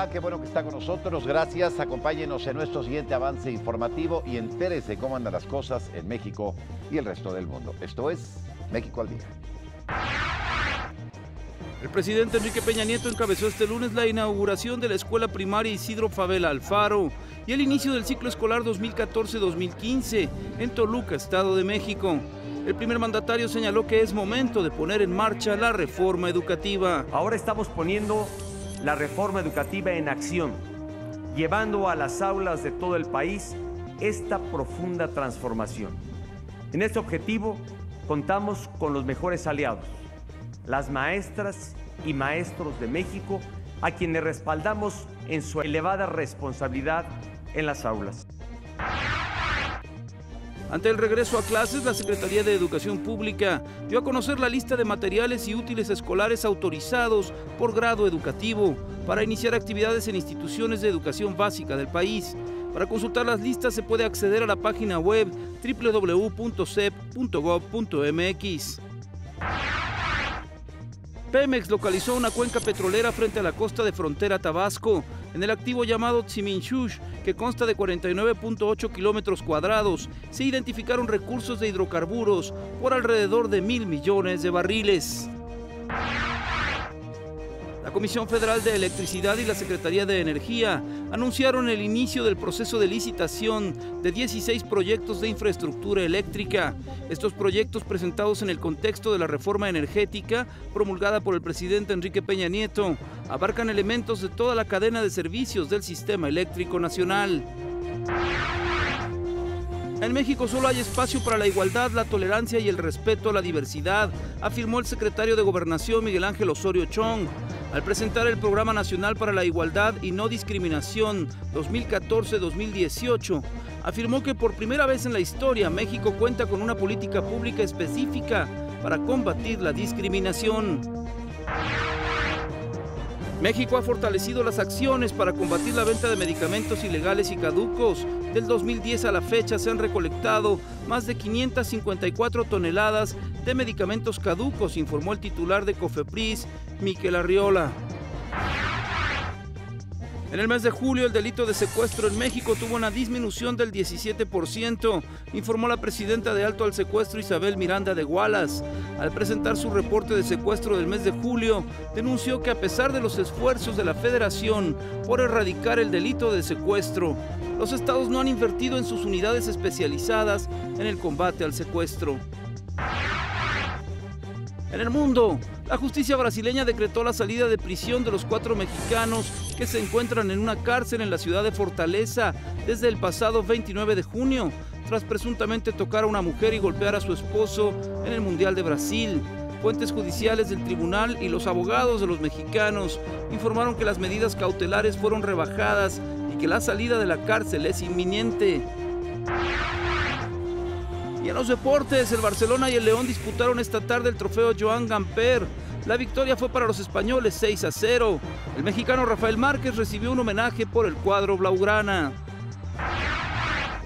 va? Qué bueno que está con nosotros. Gracias. Acompáñenos en nuestro siguiente avance informativo y entérese cómo andan las cosas en México y el resto del mundo. Esto es México al Día. El presidente Enrique Peña Nieto encabezó este lunes la inauguración de la escuela primaria Isidro Favela Alfaro y el inicio del ciclo escolar 2014-2015 en Toluca, Estado de México. El primer mandatario señaló que es momento de poner en marcha la reforma educativa. Ahora estamos poniendo la reforma educativa en acción, llevando a las aulas de todo el país esta profunda transformación. En este objetivo contamos con los mejores aliados, las maestras y maestros de México, a quienes respaldamos en su elevada responsabilidad en las aulas. Ante el regreso a clases, la Secretaría de Educación Pública dio a conocer la lista de materiales y útiles escolares autorizados por grado educativo para iniciar actividades en instituciones de educación básica del país. Para consultar las listas se puede acceder a la página web www.cep.gov.mx. Pemex localizó una cuenca petrolera frente a la costa de frontera Tabasco, en el activo llamado Tsiminchush, que consta de 49.8 kilómetros cuadrados. Se identificaron recursos de hidrocarburos por alrededor de mil millones de barriles. La Comisión Federal de Electricidad y la Secretaría de Energía anunciaron el inicio del proceso de licitación de 16 proyectos de infraestructura eléctrica. Estos proyectos presentados en el contexto de la reforma energética promulgada por el presidente Enrique Peña Nieto abarcan elementos de toda la cadena de servicios del sistema eléctrico nacional. En México solo hay espacio para la igualdad, la tolerancia y el respeto a la diversidad, afirmó el secretario de Gobernación Miguel Ángel Osorio Chong. Al presentar el Programa Nacional para la Igualdad y No Discriminación 2014-2018, afirmó que por primera vez en la historia México cuenta con una política pública específica para combatir la discriminación. México ha fortalecido las acciones para combatir la venta de medicamentos ilegales y caducos. Del 2010 a la fecha se han recolectado más de 554 toneladas de medicamentos caducos, informó el titular de Cofepris, Miquel Arriola. En el mes de julio, el delito de secuestro en México tuvo una disminución del 17%, informó la presidenta de Alto al Secuestro Isabel Miranda de Gualas. Al presentar su reporte de secuestro del mes de julio, denunció que a pesar de los esfuerzos de la Federación por erradicar el delito de secuestro, los estados no han invertido en sus unidades especializadas en el combate al secuestro. En el mundo, la justicia brasileña decretó la salida de prisión de los cuatro mexicanos que se encuentran en una cárcel en la ciudad de Fortaleza desde el pasado 29 de junio, tras presuntamente tocar a una mujer y golpear a su esposo en el Mundial de Brasil. Fuentes judiciales del tribunal y los abogados de los mexicanos informaron que las medidas cautelares fueron rebajadas y que la salida de la cárcel es inminente. Y en los deportes, el Barcelona y el León disputaron esta tarde el trofeo Joan Gamper. La victoria fue para los españoles 6 a 0. El mexicano Rafael Márquez recibió un homenaje por el cuadro Blaugrana.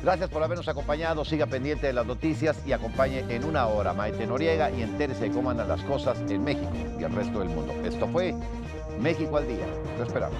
Gracias por habernos acompañado. Siga pendiente de las noticias y acompañe en una hora Maite Noriega y entérese cómo andan las cosas en México y el resto del mundo. Esto fue México al Día. Lo esperamos.